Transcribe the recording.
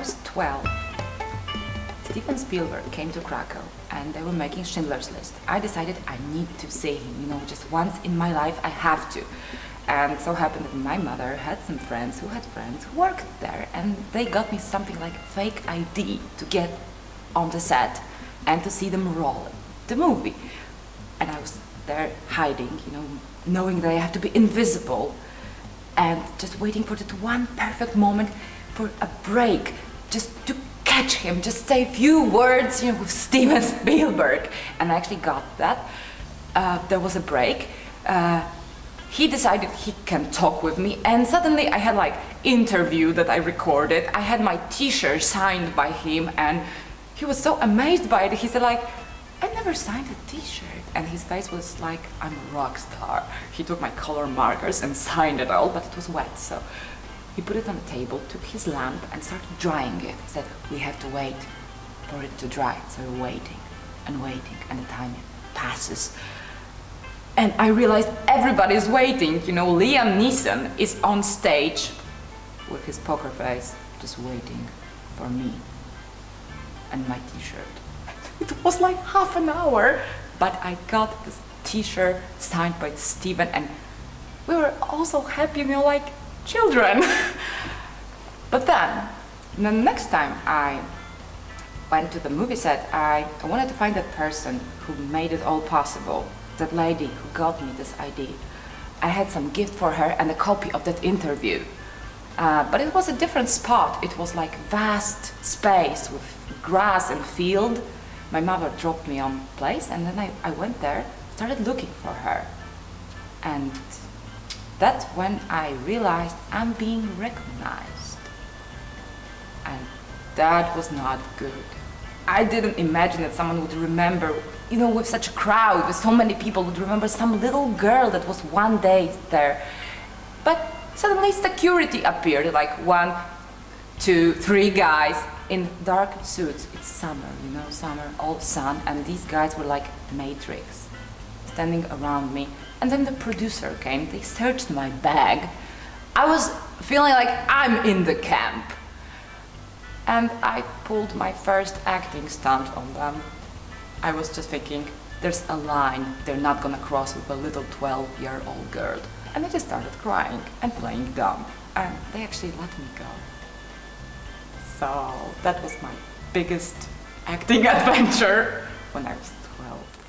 was 12, Steven Spielberg came to Krakow and they were making Schindler's List. I decided I need to see him, you know, just once in my life I have to. And so happened that my mother had some friends who had friends who worked there and they got me something like fake ID to get on the set and to see them roll the movie. And I was there hiding, you know, knowing that I have to be invisible and just waiting for that one perfect moment for a break, just to catch him, just say a few words, you know, with Steven Spielberg. And I actually got that. Uh, there was a break. Uh, he decided he can talk with me and suddenly I had like interview that I recorded. I had my t-shirt signed by him and he was so amazed by it. He said like, I never signed a t-shirt. And his face was like, I'm a rock star. He took my color markers and signed it all, but it was wet, so he put it on the table, took his lamp and started drying it. He said, we have to wait for it to dry. So we're waiting and waiting and the time passes. And I realized everybody's waiting. You know, Liam Neeson is on stage with his poker face, just waiting for me and my t-shirt. It was like half an hour, but I got this t-shirt signed by Steven and we were all so happy, you know, like children. but then, the next time I went to the movie set, I, I wanted to find that person who made it all possible, that lady who got me this ID. I had some gift for her and a copy of that interview. Uh, but it was a different spot. It was like vast space with grass and field. My mother dropped me on place and then I, I went there, started looking for her. And that's when I realized I'm being recognized. And that was not good. I didn't imagine that someone would remember, you know, with such a crowd, with so many people, would remember some little girl that was one day there. But suddenly security appeared, like one, two, three guys in dark suits. It's summer, you know, summer, all sun, and these guys were like Matrix, standing around me. And then the producer came, they searched my bag. I was feeling like I'm in the camp. And I pulled my first acting stunt on them. I was just thinking, there's a line they're not gonna cross with a little 12 year old girl. And I just started crying and playing dumb. And they actually let me go. So that was my biggest acting adventure when I was 12.